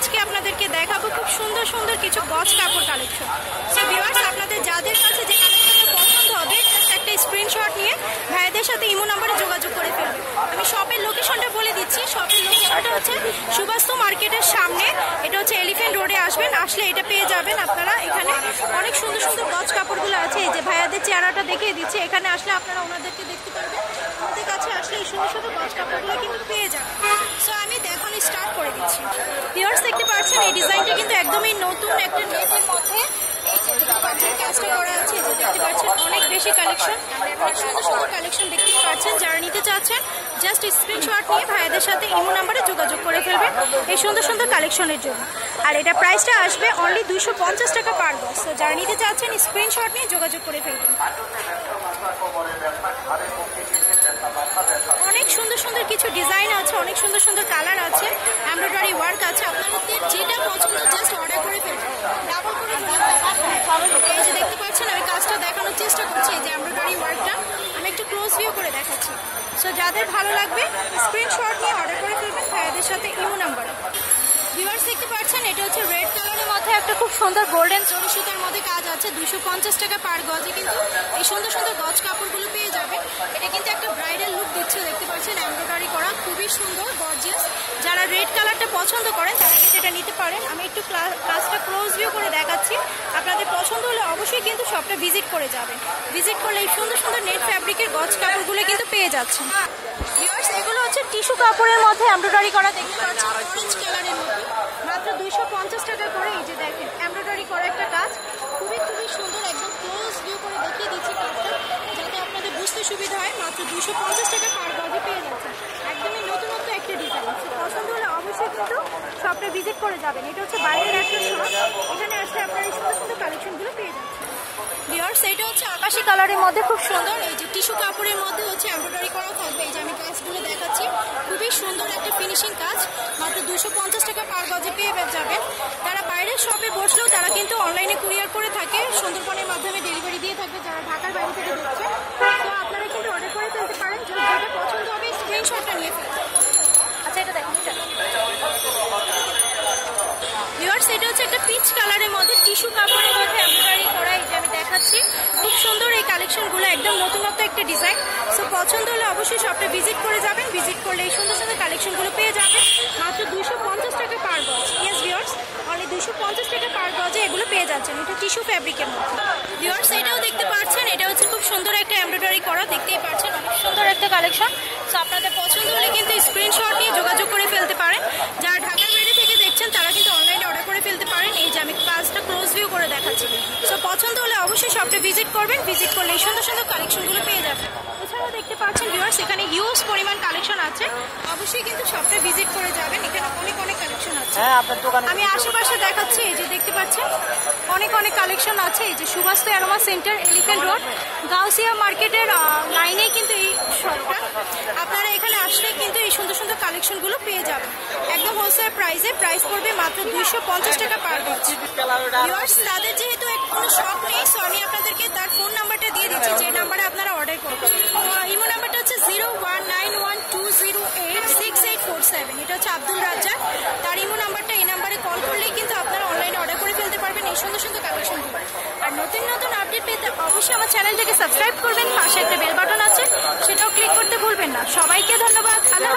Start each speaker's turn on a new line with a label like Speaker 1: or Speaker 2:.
Speaker 1: আজকে আপনাদেরকে দেখাবো খুব সুন্দর সুন্দর কিছু গজ কাপড় কালেকশন সো ভিউয়ার্স আপনাদের যাদের কাছে যে পছন্দ হবে, একটা স্ক্রিনশট নিয়ে ভাইদের সাথে ইমো নাম্বারে যোগাযোগ করে ফেলবেন আমি শপের লোকেশনটা বলে দিচ্ছি। শপের লোকেশনটা হচ্ছে সুবাস্তু মার্কেটের সামনে। এটা হচ্ছে এলিফেন্ট রোডে আসবেন, আসলে এটা পেয়ে যাবেন আপনারা। এখানে অনেক সুন্দর সুন্দর গজ কাপড়গুলো আছে। এই যে ভাইয়াদের চেহারাটা দেখিয়ে দিচ্ছে। এখানে আসলে আপনারা ওনাদেরকে দেখতে সুন্দর সুন্দর গজ কিন্তু পেয়ে যাবেন সো আমি দেখানো স্টার্ট করে দিচ্ছি। ভিউয়ার্স দেখতে পাচ্ছেন, এই ডিজাইনটা কিন্তু একদমই নতুন একটা নেটের মধ্যে কাজটা করা আছে দেখতে পাচ্ছেন, অনেক বেশি কালেকশন অনেক সুন্দর সুন্দর কালেকশন দেখতে পাচ্ছেন, যারা চাচ্ছেন জাস্ট স্ক্রিনশট নিয়ে ভাইয়াদের সাথে ইমো নাম্বারে যোগাযোগ করে ফেলবেন এই সুন্দর সুন্দর কালেকশনের জন্য। আর এটা প্রাইসটা আসবে অনলি দুইশো পঞ্চাশ টাকা পার বক্স তো যারা নিতে চাচ্ছেন স্ক্রিনশট নিয়ে যোগাযোগ করে ফেলবেন। সুন্দর কিছু ডিজাইন আছে, অনেক সুন্দর সুন্দর কালার আছে এমব্রয়ডারি ওয়ার্ক আছে। আপনাদের যেটা পছন্দ জাস্ট অর্ডার করে ফেলবেন এই যে দেখতে পাচ্ছেন, আমি কাজটা দেখানোর চেষ্টা করছি, এই যে এমব্রয়ডারি ওয়ার্কটা আমি একটু ক্লোজ ভিউ করে দেখাচ্ছি। সো যাদের ভালো লাগবে স্ক্রিনশট নিয়ে অর্ডার করে ফেলবেন ভাইয়াদের সাথে ইমো নাম্বারে। ভিউয়ার্স দেখতে পাচ্ছেন, এটা হচ্ছে রেড কালারের মধ্যে একটা খুব সুন্দর গোল্ডেন জরি সুতার মধ্যে আছে দুশো পঞ্চাশ টাকা পার গজে। কিন্তু এই সুন্দর সুন্দর গজ কাপড়গুলো পেয়ে যাবে। এটা কিন্তু একটা ব্রাইডাল লুক দিচ্ছে, দেখতে পাচ্ছেন এমব্রয়ডারি করা, খুবই সুন্দর গর্জিয়াস যারা রেড কালারটা পছন্দ করেন, তারা কিন্তু এটা নিতে পারেন। আমি একটু ক্লাসটা ক্লোজ ভিউ করে দেখাচ্ছি। আপনাদের পছন্দ হলে অবশ্যই কিন্তু শপটা ভিজিট করে যাবেন। ভিজিট করলে এই সুন্দর সুন্দর নেট ফ্যাব্রিকের গজ কাপড়গুলো কিন্তু পেয়ে ভিউয়ার্স এগুলো হচ্ছে টিস্যু কাপড়ের মধ্যে এমব্রয়ডারি করা, দেখতে পাচ্ছেন অরেঞ্জ কালারের মধ্যে। মাত্র দুইশো পঞ্চাশ টাকা করে এই যে দেখেন এমব্রয়ডারি করা একটা কাজ খুবই খুবই সুন্দর একদম ক্লোজ ভিউ করে দেখিয়ে দিচ্ছি কাজটা যাতে আপনাদের বুঝতে সুবিধা দুইশো পঞ্চাশ টাকা পার গজে পেয়ে যাচ্ছেন। একদমই নতুনত্ব একটা ডিজাইন পছন্দ হলে অবশ্যই কিন্তু শপটা ভিজিট করে যাবেন। এটা হচ্ছে বাইরের একটা শপ এখানে আসলে আপনারা এই সুন্দর সুন্দর কালেকশনগুলো পেয়ে যাচ্ছেন। ভিউয়ার্স এটা হচ্ছে আকাশি কালারের মধ্যে খুব সুন্দর। এই যে টিস্যু কাপড়ের মধ্যে হচ্ছে এমব্রয়ডারি করা থাকবে। এই যে আমি কাজগুলো দেখাচ্ছি। খুবই সুন্দর একটা ফিনিশিং কাজ। মাত্র দুশো পঞ্চাশ টাকা পার গজে পেয়ে যাবেন। তারা বাইরের শপে বসলেও তারা কিন্তু অনলাইনে কুরিয়ার করে থাকে। সুন্দরবনের মাধ্যমে ডেলিভারি দিয়ে থাকবে যারা ঢাকার বাইরে থেকে দেখছে তো আপনারা কিন্তু অর্ডার করে ফেলতে পারেন যদি যেটা পছন্দ হবে স্ক্রিনশটটা নিয়ে ফেলবেন আচ্ছা এটা দেখুন এটা ভিউয়ার্স এটা হচ্ছে একটা পিচ কালারের মধ্যে টিস্যু কাপড়ের মধ্যে এমব্রয়ডারি করা এই যে আমি দেখাচ্ছি, খুব সুন্দর এই কালেকশনগুলো, একদম নতুনত্ব একটা ডিজাইন। সো পছন্দ হলে অবশ্যই শপটা ভিজিট করে যাবেন ভিজিট করলে এই সুন্দর সুন্দর কালেকশনগুলো পেয়ে যাবেন। মাত্র দুশো পঞ্চাশ টাকা পার গজ। ইয়েস ভিউয়ার্স অনলি দুশো পঞ্চাশ টাকা পার গজে এগুলো পেয়ে যাচ্ছেন, এটা টিস্যু ফ্যাব্রিকের মধ্যে। ভিউয়ার্স এটাও দেখতে পাচ্ছেন, এটা হচ্ছে খুব সুন্দর একটা এমব্রয়ডারি করা, দেখতেই পাচ্ছেন, অনেক সুন্দর একটা কালেকশন। সো আপনাদের পছন্দ হলে কিন্তু স্ক্রিনশট নিয়ে যোগাযোগ শপটা ভিজিট করবেন। ভিজিট করলে এই সুন্দর সুন্দর কালেকশনগুলো পেয়ে যাবেন। এছাড়াও দেখতে পাচ্ছেন ভিউয়ার্স এখানে হিউজ পরিমাণ কালেকশন আছে। অবশ্যই কিন্তু শপটা ভিজিট করে যাবেন। এখানে অনেক অনেক কালেকশন আছে।
Speaker 2: হ্যাঁ
Speaker 1: আমি আশেপাশে দেখাচ্ছি এই যে দেখতে পাচ্ছেন অনেক অনেক কালেকশন আছে। এই যে Subastu aroma centre elephant road Gausia মার্কেটের লাইনে কিন্তু এই শপটা আপনারা এখানে আসলে কিন্তু এই সুন্দর সুন্দর কালেকশনগুলো পেয়ে যাবেন। একদম হোলসেল প্রাইসে প্রাইস পড়বে মাত্র দুইশো পঞ্চাশ টাকা পার ভিউয়ার্স তাদের যেহেতু কোনো শপ নেই সো আমি আপনাদেরকে তার ফোন নাম্বারটা দিয়ে দিচ্ছি যে নাম্বারে আপনারা অর্ডার করবেন। ইমো নাম্বারটা হচ্ছে zero one nine one two zero eight six eight four seven এটা হচ্ছে আব্দুল রাজ্জাক। তার ইমো নাম্বারটা এই নাম্বারে কল করলেই কিন্তু আপনারা অনলাইনে অর্ডার করে ফেলতে পারবেন। এই সুন্দর সুন্দর কালেকশনগুলো আর নতুন নতুন আপডেট পেতে অবশ্যই আমার চ্যানেলটাকে সাবস্ক্রাইব করবেন। পাশে একটা বেল বাটন আছে। সেটাও ক্লিক করতে ভুলবেন না। সবাইকে ধন্যবাদ। আল্লাহ